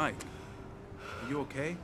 Mike, are you okay?